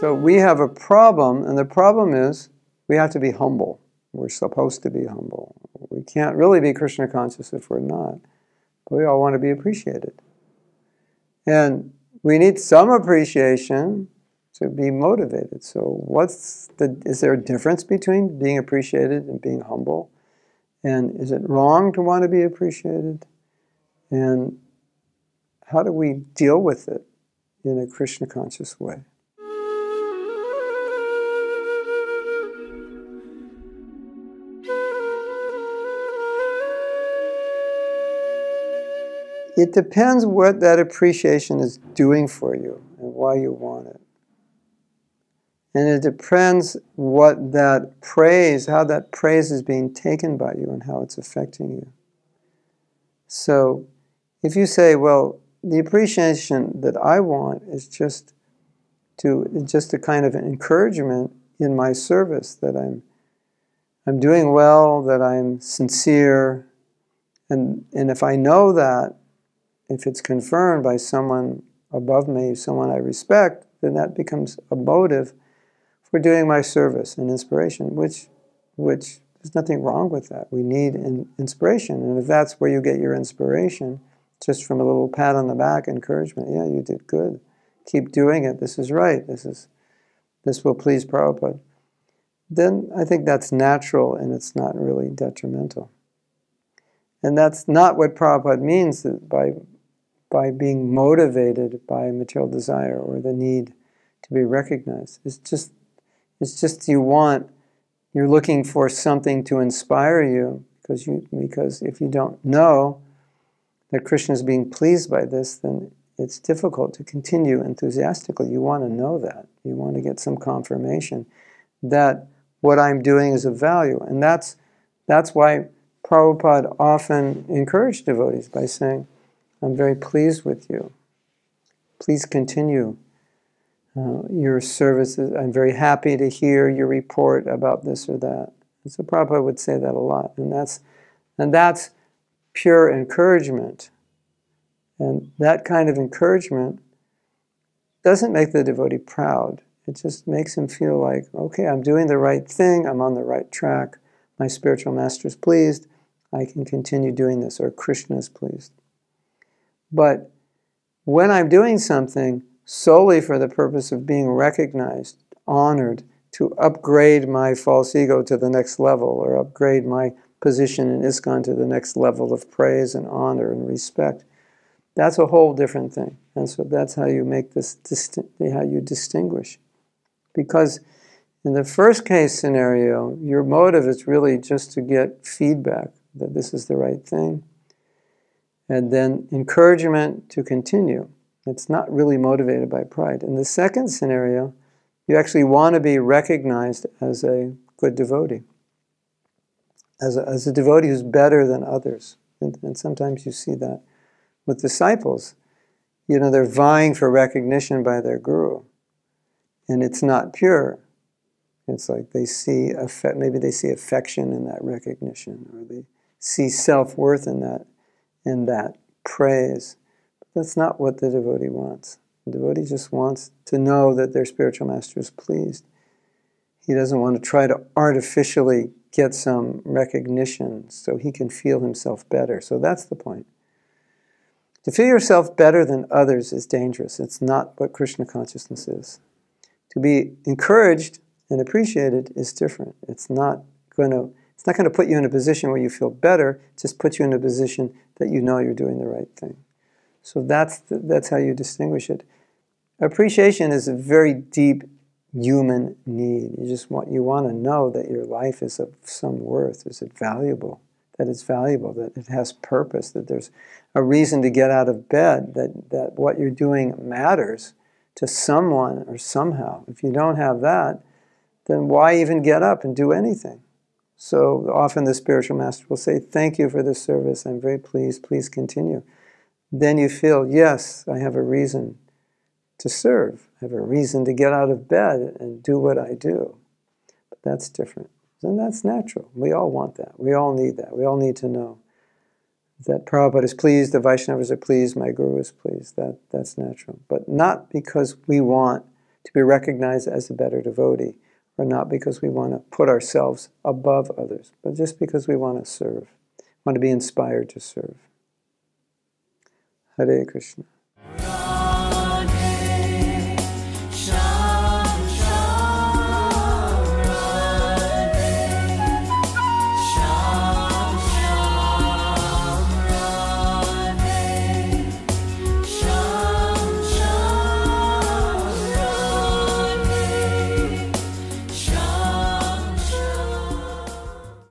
So we have a problem, and the problem is we have to be humble. We're supposed to be humble. We can't really be Krishna conscious if we're not. But we all want to be appreciated. And we need some appreciation to be motivated. So what's the is there a difference between being appreciated and being humble? And is it wrong to want to be appreciated? And how do we deal with it in a Krishna conscious way? It depends what that appreciation is doing for you and why you want it. And it depends what that praise, how that praise is being taken by you and how it's affecting you. So if you say, well, the appreciation that I want is just to just a kind of encouragement in my service that I'm I'm doing well, that I'm sincere, and and if I know that, if it's confirmed by someone above me, someone I respect, then that becomes a motive for doing my service and inspiration, which, which there's nothing wrong with that. We need in, inspiration. And if that's where you get your inspiration, just from a little pat on the back, encouragement, yeah, you did good. Keep doing it. This is right. This is this will please Prabhupada. Then I think that's natural and it's not really detrimental. And that's not what Prabhupada means by by being motivated by material desire or the need to be recognized. It's just, it's just you want, you're looking for something to inspire you because you, because if you don't know that Krishna is being pleased by this, then it's difficult to continue enthusiastically. You want to know that. You want to get some confirmation that what I'm doing is of value. And that's, that's why Prabhupada often encouraged devotees by saying, I'm very pleased with you. Please continue uh, your services. I'm very happy to hear your report about this or that. And so Prabhupada would say that a lot. And that's, and that's pure encouragement. And that kind of encouragement doesn't make the devotee proud. It just makes him feel like, okay, I'm doing the right thing, I'm on the right track, my spiritual master is pleased, I can continue doing this, or Krishna is pleased. But when I'm doing something solely for the purpose of being recognized, honored, to upgrade my false ego to the next level or upgrade my position in ISKCON to the next level of praise and honor and respect, that's a whole different thing. And so that's how you make this, how you distinguish. Because in the first case scenario, your motive is really just to get feedback that this is the right thing and then encouragement to continue. It's not really motivated by pride. In the second scenario, you actually want to be recognized as a good devotee, as a, as a devotee who's better than others. And, and sometimes you see that with disciples. You know, they're vying for recognition by their guru, and it's not pure. It's like they see, maybe they see affection in that recognition, or they see self worth in that in that praise. But that's not what the devotee wants. The devotee just wants to know that their spiritual master is pleased. He doesn't want to try to artificially get some recognition so he can feel himself better. So that's the point. To feel yourself better than others is dangerous. It's not what Krishna consciousness is. To be encouraged and appreciated is different. It's not going to it's not going to put you in a position where you feel better, just puts you in a position that you know you're doing the right thing. So that's, the, that's how you distinguish it. Appreciation is a very deep human need. You just want, you want to know that your life is of some worth. Is it valuable? That it's valuable, that it has purpose, that there's a reason to get out of bed, that, that what you're doing matters to someone or somehow. If you don't have that, then why even get up and do anything? So often the spiritual master will say, Thank you for this service. I'm very pleased. Please continue. Then you feel, Yes, I have a reason to serve. I have a reason to get out of bed and do what I do. But that's different. And that's natural. We all want that. We all need that. We all need to know that Prabhupada is pleased, the Vaishnavas are pleased, my Guru is pleased. That, that's natural. But not because we want to be recognized as a better devotee, or not because we want to put ourselves above others, but just because we want to serve, want to be inspired to serve. Hare Krishna.